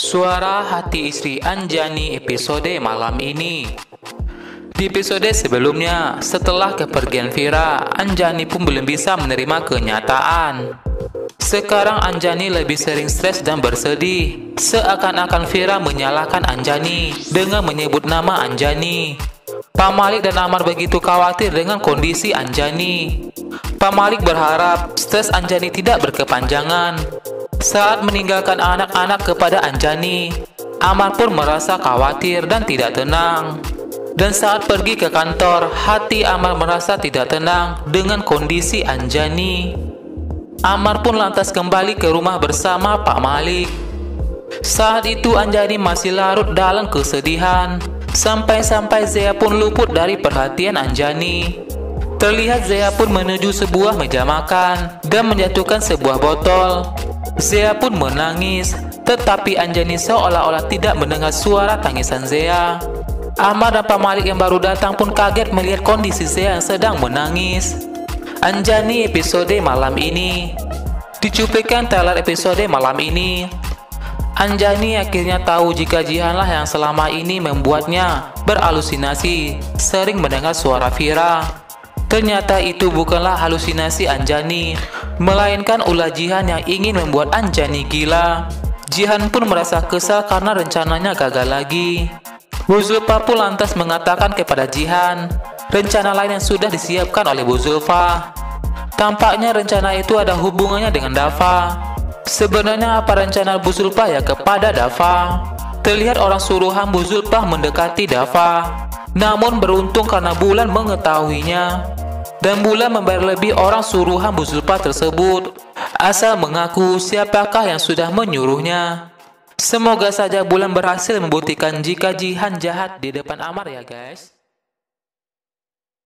Suara hati istri Anjani episode malam ini. Di episode sebelumnya, setelah kepergian Vira, Anjani pun belum bisa menerima kenyataan. Sekarang Anjani lebih sering stres dan bersedih, seakan-akan Vira menyalahkan Anjani dengan menyebut nama Anjani. Pak Malik dan Amar begitu khawatir dengan kondisi Anjani. Pak Malik berharap stres Anjani tidak berkepanjangan saat meninggalkan anak-anak kepada Anjani, Amar pun merasa khawatir dan tidak tenang. Dan saat pergi ke kantor, hati Amar merasa tidak tenang dengan kondisi Anjani. Amar pun lantas kembali ke rumah bersama Pak Malik. Saat itu Anjani masih larut dalam kesedihan, sampai-sampai Zea pun luput dari perhatian Anjani. Terlihat Zea pun menuju sebuah meja makan dan menjatuhkan sebuah botol. Zea pun menangis, tetapi Anjani seolah-olah tidak mendengar suara tangisan Zea. Ahmad dan Pak Malik yang baru datang pun kaget melihat kondisi Zea yang sedang menangis. Anjani episode malam ini Dicuplikan trailer episode malam ini Anjani akhirnya tahu jika Jihanlah yang selama ini membuatnya beralusinasi, sering mendengar suara Vira. Ternyata itu bukanlah halusinasi Anjani, melainkan ulah Jihan yang ingin membuat Anjani gila. Jihan pun merasa kesal karena rencananya gagal lagi. Bu Zulfa pun lantas mengatakan kepada Jihan, rencana lain yang sudah disiapkan oleh Bu Zulfa. Tampaknya rencana itu ada hubungannya dengan Dava. Sebenarnya apa rencana Bu Zulfa ya kepada Dava? Terlihat orang suruhan Bu Zulfa mendekati Dava. Namun beruntung karena Bulan mengetahuinya dan Bulan membayar lebih orang suruhan Bu Zulfa tersebut asal mengaku siapakah yang sudah menyuruhnya. Semoga saja Bulan berhasil membuktikan jika Jihan jahat di depan Amar ya guys.